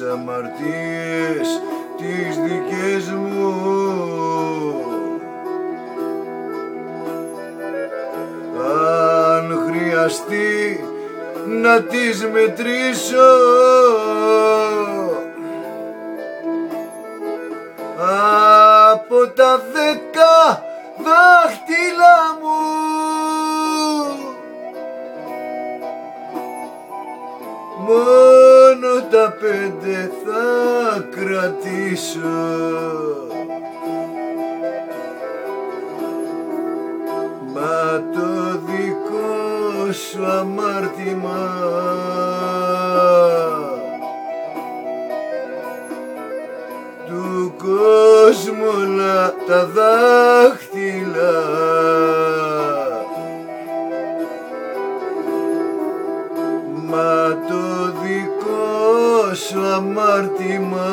αμαρτίες τις δικές μου. Αν χρειαστεί να τις μετρήσω από τα δέκα δάχτυλα μου πέντε θα κρατήσω. Μα το δικό σου αμάρτημα. Του κόσμου όλα τα δάχτυλα. Μα το δικό σου αμάρτημα.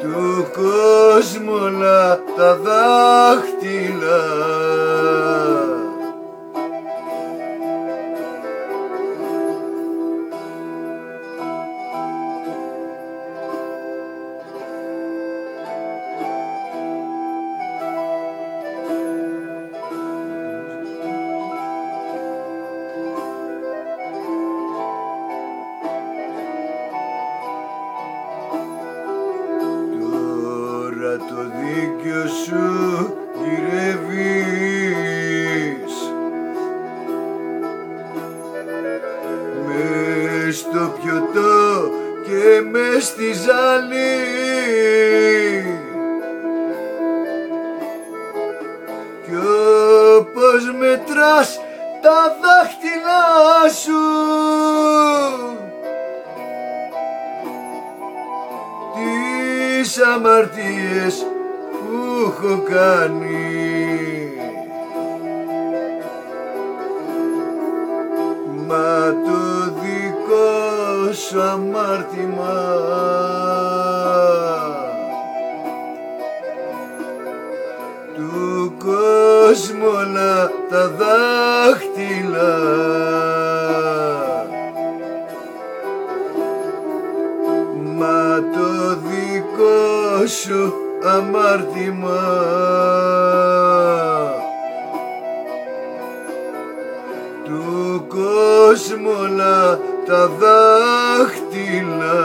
Του κόσμου όλα τα δάχτυλα το δίκιο σου γυρεύεις. Μες στο πιωτό και μες στη ζάλη Κι όπως μετράς τα δάχτυλά σου αμαρτίες που έχω κάνει. Μα το δικό σου αμάρτημα του κόσμου όλα τα δάχτυλα. Μα το δικό σου αμάρτημα. Του κόσμου όλα τα δάχτυλα